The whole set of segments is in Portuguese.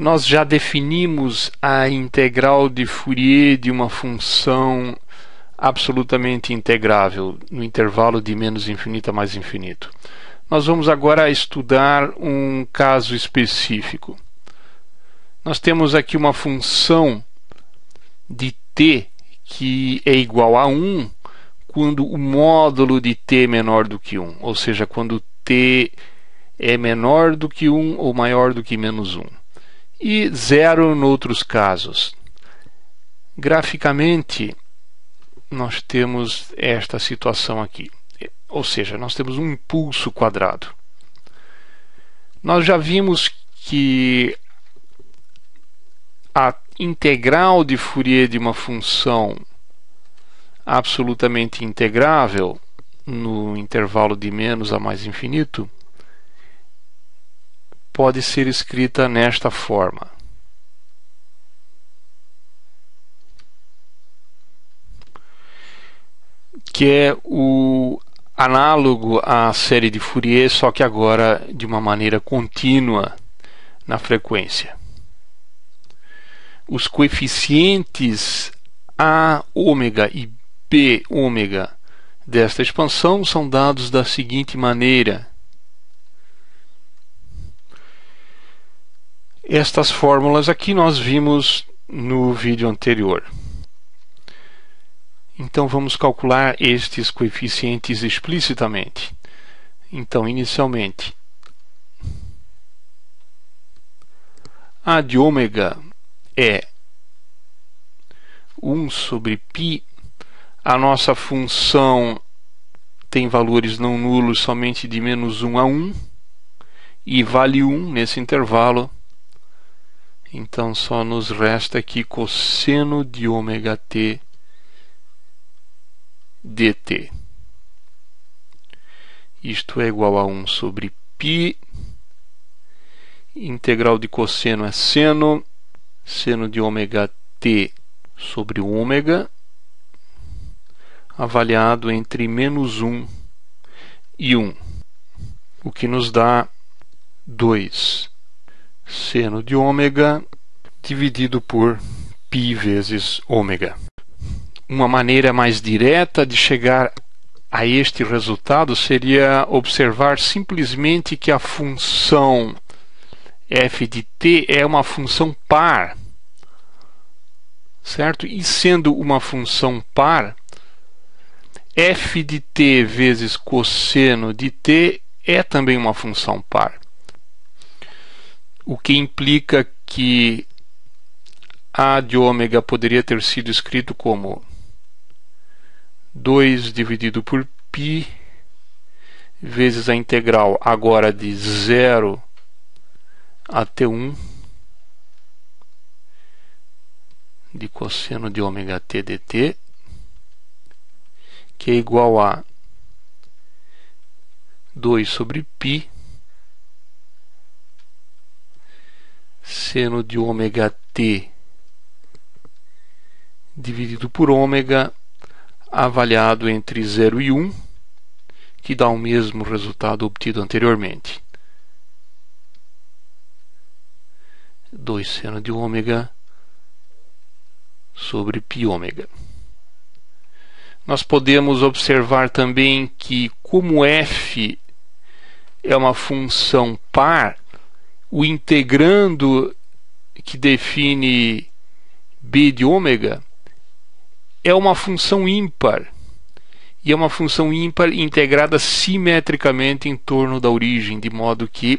Nós já definimos a integral de Fourier de uma função absolutamente integrável no intervalo de menos infinito a mais infinito. Nós vamos agora estudar um caso específico. Nós temos aqui uma função de t que é igual a 1 quando o módulo de t é menor do que 1, ou seja, quando t é menor do que 1 ou maior do que menos 1. E zero em outros casos. Graficamente, nós temos esta situação aqui. Ou seja, nós temos um impulso quadrado. Nós já vimos que a integral de Fourier de uma função absolutamente integrável no intervalo de menos a mais infinito pode ser escrita nesta forma. Que é o análogo à série de Fourier, só que agora de uma maneira contínua na frequência. Os coeficientes A ômega e P ômega desta expansão são dados da seguinte maneira. Estas fórmulas aqui nós vimos no vídeo anterior. Então vamos calcular estes coeficientes explicitamente. Então, inicialmente, A de ômega é 1 sobre π a nossa função tem valores não nulos somente de menos 1 a 1 e vale 1 nesse intervalo. Então só nos resta aqui cosseno de ômega t dt. Isto é igual a 1 sobre π. Integral de cosseno é seno. Seno de ômega t sobre ômega avaliado entre menos 1 e 1, o que nos dá 2 seno de ômega dividido por π vezes ômega. Uma maneira mais direta de chegar a este resultado seria observar simplesmente que a função f de t é uma função par. Certo? E sendo uma função par, f de t vezes cosseno de t é também uma função par. O que implica que a de ômega poderia ter sido escrito como 2 dividido por π vezes a integral agora de 0 até 1 de cosseno de ômega t dt que é igual a 2 sobre π seno de ômega t dividido por ômega avaliado entre 0 e 1, que dá o mesmo resultado obtido anteriormente. 2 seno de ômega sobre π ômega nós podemos observar também que, como f é uma função par, o integrando que define b de ômega é uma função ímpar. E é uma função ímpar integrada simetricamente em torno da origem, de modo que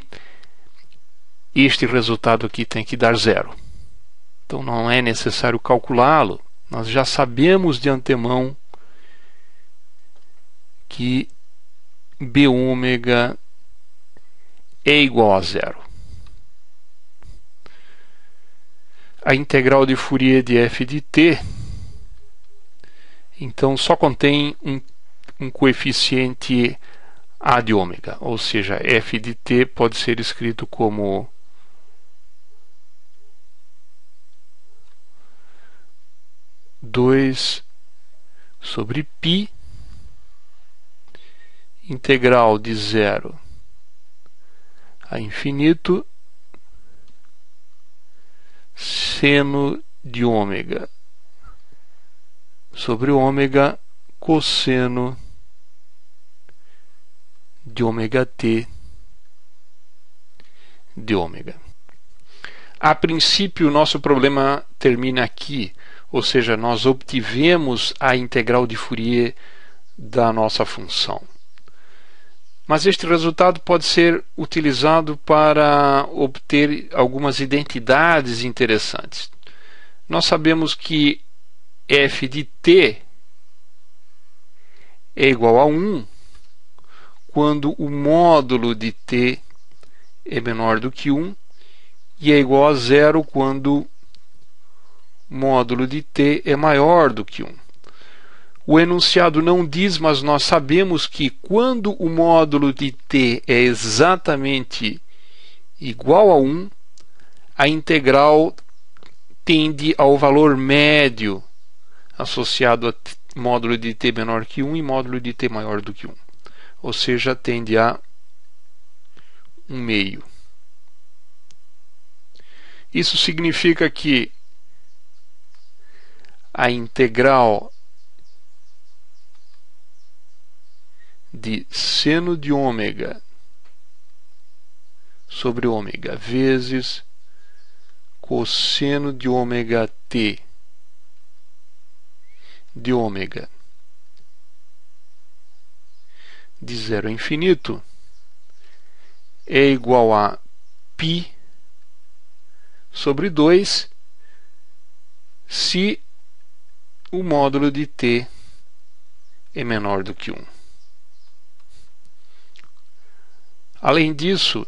este resultado aqui tem que dar zero. Então não é necessário calculá-lo, nós já sabemos de antemão que b ômega é igual a zero. A integral de Fourier de f de t. Então só contém um, um coeficiente a de ômega, ou seja, f de t pode ser escrito como dois sobre π integral de zero a infinito seno de ômega sobre ômega cosseno de ômega t de ômega. A princípio, o nosso problema termina aqui, ou seja, nós obtivemos a integral de Fourier da nossa função. Mas este resultado pode ser utilizado para obter algumas identidades interessantes. Nós sabemos que f de t é igual a 1 quando o módulo de t é menor do que 1 e é igual a zero quando o módulo de t é maior do que 1. O enunciado não diz, mas nós sabemos que quando o módulo de t é exatamente igual a 1, a integral tende ao valor médio associado a módulo de t menor que 1 e módulo de t maior do que 1. Ou seja, tende a 1 meio. Isso significa que a integral de seno de ômega sobre ômega vezes cosseno de ômega t de ômega de zero a infinito é igual a π sobre 2 se o módulo de t é menor do que 1. Além disso,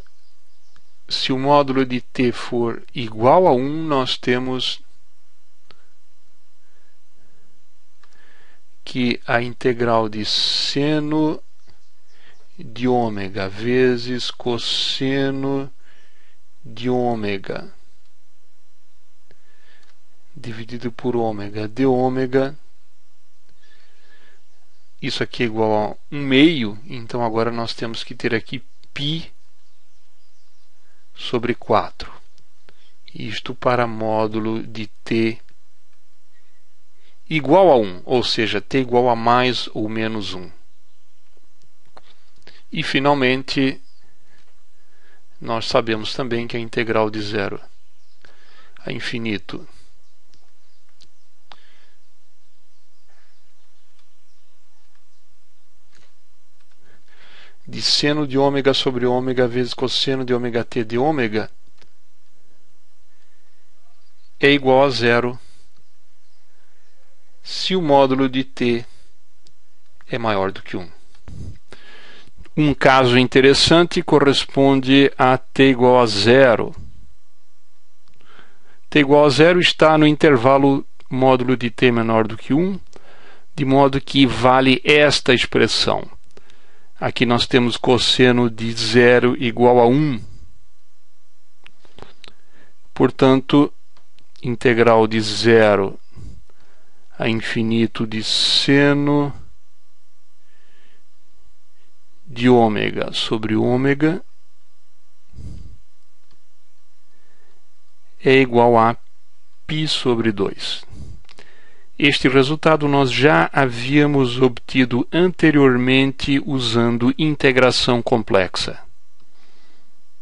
se o módulo de t for igual a 1, nós temos que a integral de seno de ômega vezes cosseno de ômega dividido por ômega de ômega. Isso aqui é igual a 1 meio, então agora nós temos que ter aqui π sobre 4. Isto para módulo de t igual a 1, ou seja, t igual a mais ou menos 1. E finalmente, nós sabemos também que a integral de zero a infinito de seno de ômega sobre ômega vezes cosseno de ômega t de ômega é igual a zero se o módulo de t é maior do que 1. Um caso interessante corresponde a t igual a zero. t igual a zero está no intervalo módulo de t menor do que 1, de modo que vale esta expressão. Aqui nós temos cosseno de zero igual a 1. Portanto, integral de zero a infinito de seno de ômega sobre ômega é igual a π sobre 2. Este resultado nós já havíamos obtido anteriormente usando integração complexa.